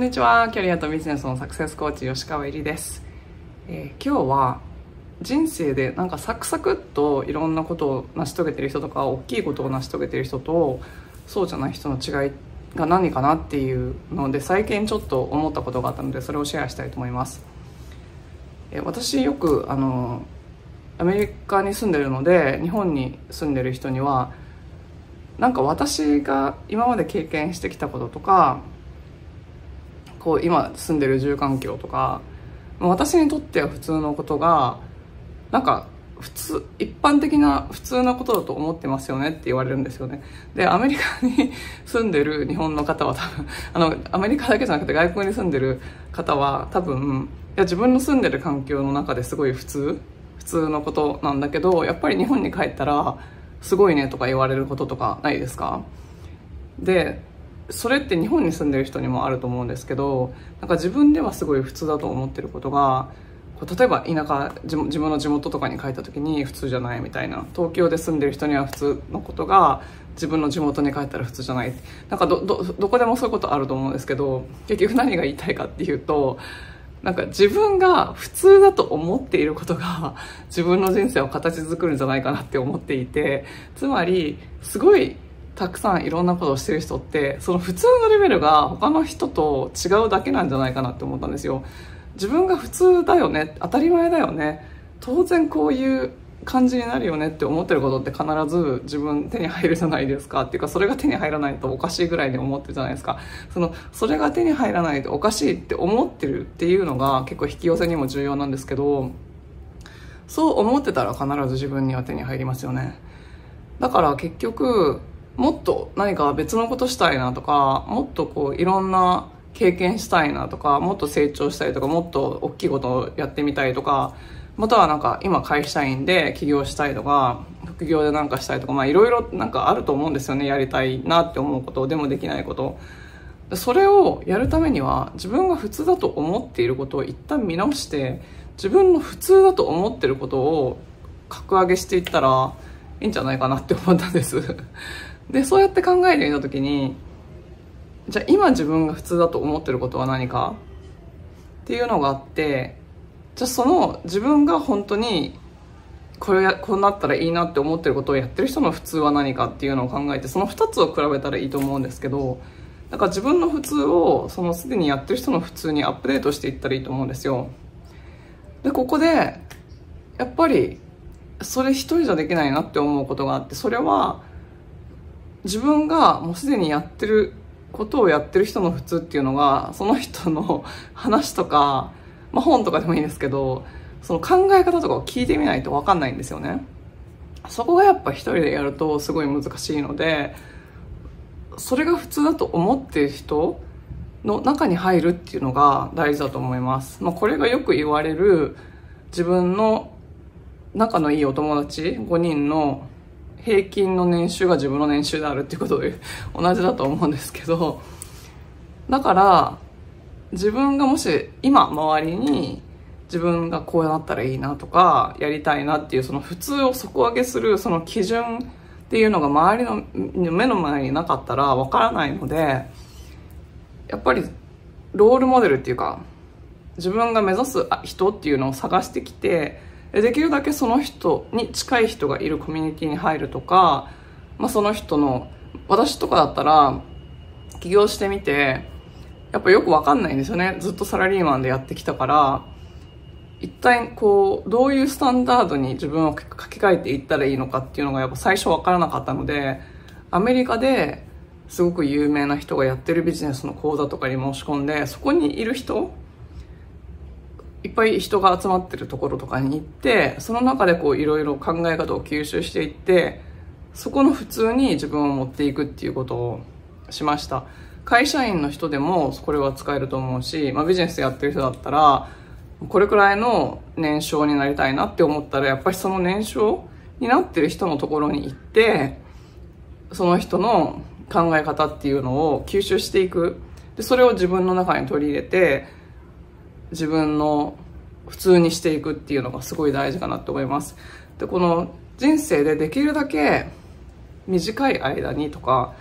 んにちは。キャリアとビジネスのサクセスコーチ吉川入りです、えー、今日は人生でなんかサクサクっといろんなことを成し遂げてる人とか大きいことを成し遂げてる人とそうじゃない人の違いが何かなっていうので最近ちょっと思ったことがあったのでそれをシェアしたいと思います、えー、私よくあのアメリカに住んでるので日本に住んでる人にはなんか私が今まで経験してきたこととかこう今住んでる住環境とか私にとっては普通のことがなんか普通一般的な普通なことだと思ってますよねって言われるんですよね。でアメリカに 住んでる日本の方は多分あのアメリカだけじゃなくて外国に住んでる方は多分いや自分の住んでる環境の中ですごい普通普通のことなんだけどやっぱり日本に帰ったらすごいねとか言われることとかないですか？でそれって日本に住んでる人にもあると思うんですけどなんか自分ではすごい普通だと思ってることが例えば田舎自分の地元とかに帰った時に普通じゃないみたいな。東京で住んでる人には普通のことが自分の地元に帰ったら普通じゃない。なんかどどどこでもそういうことあると思うんですけど結局何が言いたいかっていうとなんか自分が普通だと思っていることが自分の人生を形作るんじゃないかなって思っていてつまりすごいたくさんいろんなことをしてる人ってその普通のレベルが他の人と違うだけなんじゃないかなって思ったんですよ。自分が普通だよね当たり前だよね当然こういう感じになるよねって思ってることって必ず自分手に入るじゃないですか。っていうかそれが手に入らないとおかしいぐらいに思ってるじゃないですか。そのそれが手に入らないとおかしいって思ってるっていうのが結構引き寄せにも重要なんですけどそう思ってたら必ず自分には手に入りますよね。だから結局もっと何か別のことしたいなとかもっとこういろんな経験したいなとかもっと成長したいとかもっと大きいことをやってみたいとかまたはなんか今会社員で起業したいとか副業で何かしたいとかまあいろいろなんかあると思うんですよねやりたいなって思うことでもできないこと。それをやるためには自分が普通だと思っていることを一旦見直して自分の普通だと思ってることを格上げしていったらいいんじゃないかなって思ったんです。でそうやって考えてみた時にじゃあ今自分が普通だと思ってることは何か？っていうのがあってじゃあその自分が本当にこれやこうなったらいいなって思ってることをやってる人の普通は何か？っていうのを考えてその2つを比べたらいいと思うんですけどだから自分の普通をそのすでにやってる人の普通にアップデートしていったらいいと思うんですよ。でここでやっぱりそれ一人じゃできないなって思うことがあってそれは自分がもうすでにやってることをやってる人の普通っていうのがその人の話とか、まあ、本とかでもいいんですけどその考え方とかを聞いてみないと分かんないんですよね。そこがやっぱ一人でやるとすごい難しいのでそれが普通だと思ってる人の中に入るっていうのが大事だと思います、まあ、これがよく言われる自分の仲のいいお友達5人の平均の年収が自分の年収であるっていうことで 同じだと思うんですけどだから自分がもし今周りに自分がこうなったらいいなとかやりたいなっていうその普通を底上げするその基準っていうのが周りの目の前になかったらわからないのでやっぱりロールモデルっていうか自分が目指す人っていうのを探してきてできるだけその人に近い人がいるコミュニティに入るとか、まあ、その人の私とかだったら起業してみてやっぱよくわかんないんですよね。ずっとサラリーマンでやってきたから一体こうどういうスタンダードに自分を書き換えていったらいいのかっていうのがやっぱ最初わからなかったのでアメリカですごく有名な人がやってるビジネスの講座とかに申し込んでそこにいる人いっぱい人が集まってるところとかに行ってその中でこういろいろ考え方を吸収していってそこの普通に自分を持っていくっていうことをしました。会社員の人でもこれは使えると思うし、まあ、ビジネスやってる人だったらこれくらいの年商になりたいなって思ったらやっぱりその年商になってる人のところに行ってその人の考え方っていうのを吸収していく。でそれを自分の中に取り入れて自分の普通にしていくっていうのがすごい大事かなと思います。で、この人生でできるだけ短い間にとか、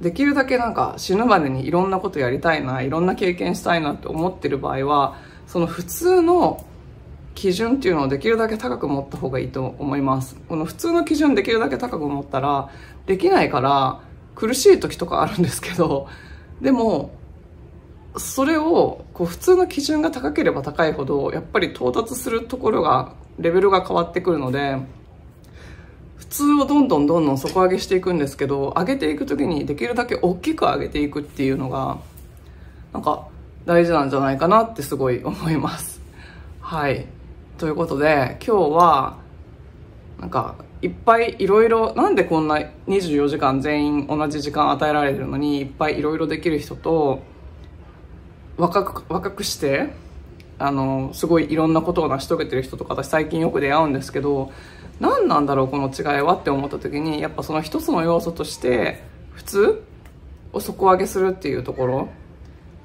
できるだけなんか死ぬまでにいろんなことやりたいないろんな経験したいなって思ってる場合はその普通の基準っていうのをできるだけ高く持った方がいいと思いますこの普通の基準できるだけ高く持ったらできないから苦しい時とかあるんですけどでもそれをこう普通の基準が高ければ高いほどやっぱり到達するところがレベルが変わってくるので普通をどんどんどんどん底上げしていくんですけど上げていく時にできるだけ大きく上げていくっていうのがなんか大事なんじゃないかなってすごい思います。はい。ということで今日はなんかいっぱいいろいろなんでこんな24時間全員同じ時間与えられるのにいっぱいいろいろできる人と若く若くしてあのすごいいろんなことを成し遂げてる人とか私最近よく出会うんですけど何なんだろうこの違いはって思った時にやっぱその一つの要素として普通を底上げするっていうところ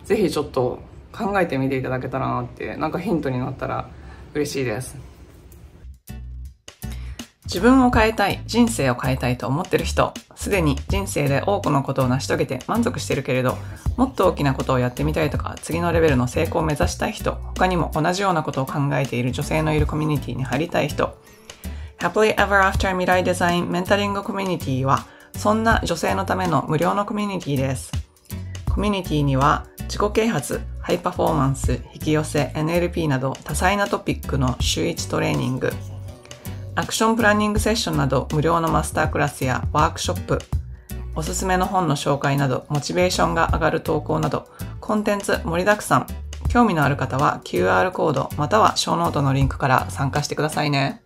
ぜひちょっと考えてみていただけたらなってなんかヒントになったら嬉しいです。自分を変えたい、人生を変えたいと思ってる人、すでに人生で多くのことを成し遂げて満足してるけれど、もっと大きなことをやってみたいとか、次のレベルの成功を目指したい人、他にも同じようなことを考えている女性のいるコミュニティに入りたい人、Happily Ever After 未来デザインメンタリングコミュニティは、そんな女性のための無料のコミュニティです。コミュニティには、自己啓発、ハイパフォーマンス、引き寄せ、NLP など多彩なトピックの週1トレーニング、アクションプランニングセッションなど無料のマスタークラスやワークショップ、おすすめの本の紹介などモチベーションが上がる投稿などコンテンツ盛りだくさん。興味のある方は QR コードまたはショーノートのリンクから参加してくださいね。